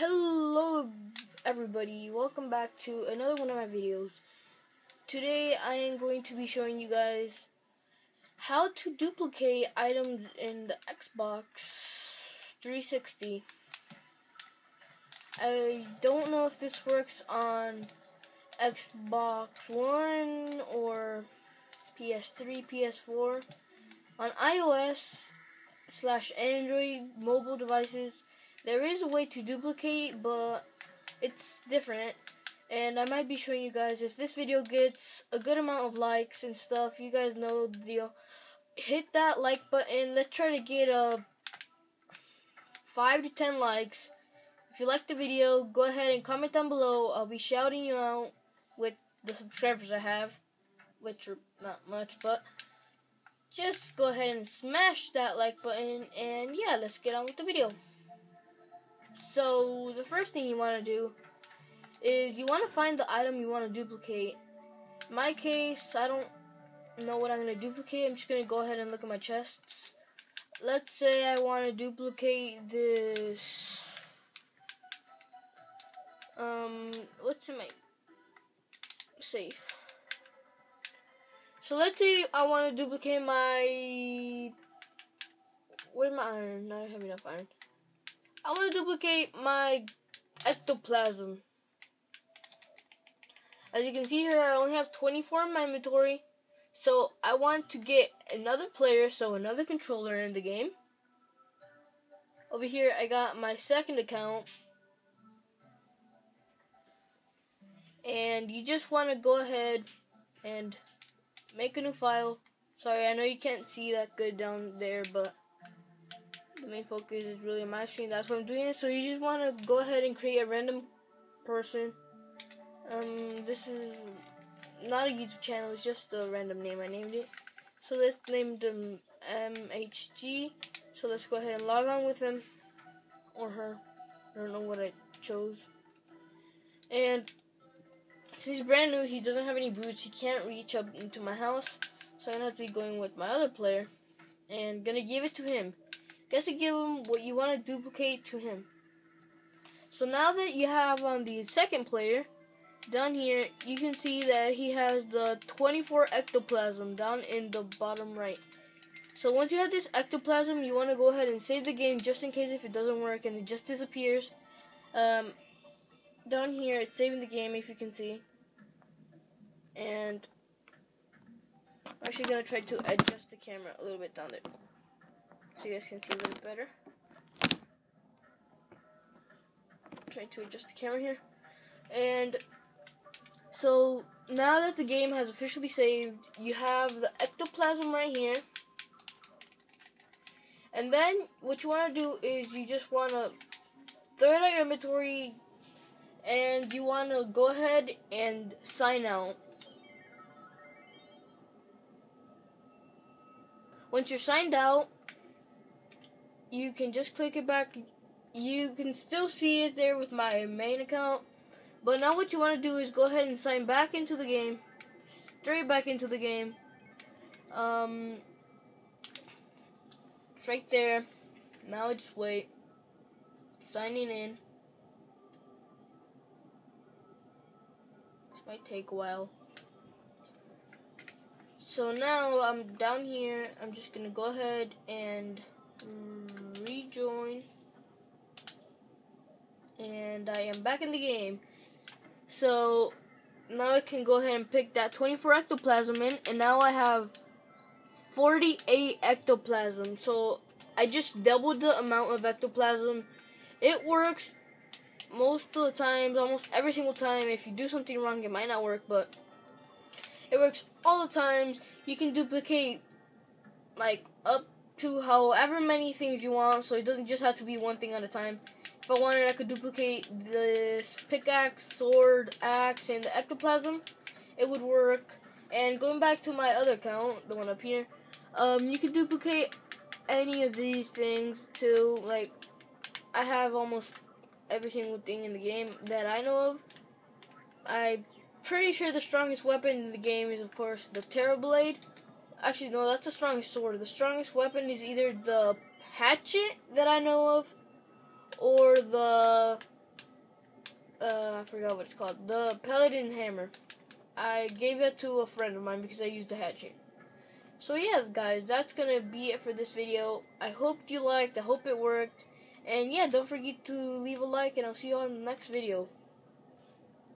Hello everybody, welcome back to another one of my videos. Today I am going to be showing you guys how to duplicate items in the Xbox 360. I don't know if this works on Xbox One or PS3, PS4. On iOS slash Android mobile devices, there is a way to duplicate, but it's different. And I might be showing you guys if this video gets a good amount of likes and stuff. You guys know the deal. Hit that like button. Let's try to get a 5 to 10 likes. If you like the video, go ahead and comment down below. I'll be shouting you out with the subscribers I have, which are not much, but just go ahead and smash that like button. And yeah, let's get on with the video. So the first thing you want to do is you want to find the item you want to duplicate. In my case, I don't know what I'm going to duplicate. I'm just going to go ahead and look at my chests. Let's say I want to duplicate this. Um, what's in my safe? So let's say I want to duplicate my. Where's my iron? I don't have enough iron. I want to duplicate my ectoplasm. As you can see here, I only have 24 in my inventory. So I want to get another player, so another controller in the game. Over here, I got my second account. And you just want to go ahead and make a new file. Sorry, I know you can't see that good down there, but the main focus is really my screen. That's what I'm doing it. So you just want to go ahead and create a random person. Um, this is not a YouTube channel. It's just a random name. I named it. So let's name them MHG. So let's go ahead and log on with him or her. I don't know what I chose. And since he's brand new, he doesn't have any boots. He can't reach up into my house. So I'm gonna have to be going with my other player and gonna give it to him. Have to give him what you want to duplicate to him. So now that you have on the second player, down here, you can see that he has the 24 ectoplasm down in the bottom right. So once you have this ectoplasm, you want to go ahead and save the game just in case if it doesn't work and it just disappears. Um, down here, it's saving the game if you can see. And I'm actually going to try to adjust the camera a little bit down there so you guys can see a little better. Try to adjust the camera here. And so now that the game has officially saved, you have the ectoplasm right here. And then what you want to do is you just want to throw it out your inventory and you want to go ahead and sign out. Once you're signed out, you can just click it back. You can still see it there with my main account. But now what you want to do is go ahead and sign back into the game. Straight back into the game. Um, it's right there. Now just wait. Signing in. This might take a while. So now I'm down here. I'm just going to go ahead and Mm, rejoin. And I am back in the game. So now I can go ahead and pick that 24 ectoplasm in and now I have 48 ectoplasm. So I just doubled the amount of ectoplasm. It works most of the times almost every single time. If you do something wrong it might not work but it works all the times. You can duplicate like up to however many things you want, so it doesn't just have to be one thing at a time. If I wanted, I could duplicate this pickaxe, sword, axe, and the ectoplasm. It would work. And going back to my other account, the one up here, um, you could duplicate any of these things too. Like, I have almost every single thing in the game that I know of. I'm pretty sure the strongest weapon in the game is, of course, the Terra Blade. Actually, no, that's the strongest sword. The strongest weapon is either the hatchet that I know of, or the uh, I forgot what it's called. The Paladin hammer. I gave that to a friend of mine because I used the hatchet. So yeah, guys, that's gonna be it for this video. I hope you liked. I hope it worked. And yeah, don't forget to leave a like, and I'll see you on the next video.